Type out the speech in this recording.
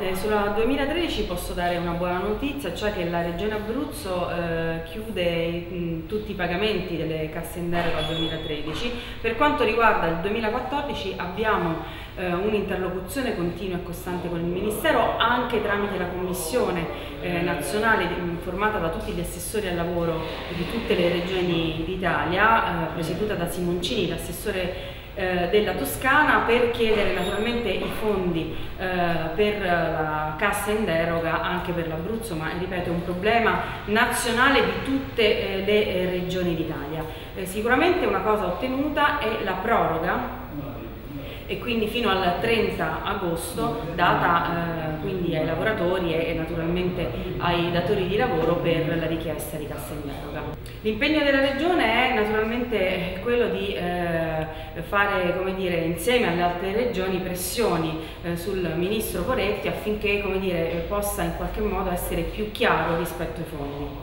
Eh, sulla 2013 posso dare una buona notizia, cioè che la Regione Abruzzo eh, chiude mh, tutti i pagamenti delle casse in deroga 2013. Per quanto riguarda il 2014 abbiamo eh, un'interlocuzione continua e costante con il Ministero anche tramite la Commissione eh, nazionale formata da tutti gli assessori al lavoro di tutte le regioni d'Italia, eh, presieduta da Simoncini, l'assessore eh, della Toscana per chiedere naturalmente i fondi eh, per la cassa in deroga anche per l'Abruzzo, ma ripeto è un problema nazionale di tutte eh, le eh, regioni d'Italia. Eh, sicuramente una cosa ottenuta è la proroga e quindi fino al 30 agosto data eh, quindi ai lavoratori e, e, naturalmente ai datori di lavoro per la richiesta di cassa in deroga. L'impegno della Regione è naturalmente quello di eh, fare dire, insieme alle altre regioni pressioni eh, sul Ministro Poretti affinché dire, possa in qualche modo essere più chiaro rispetto ai fondi.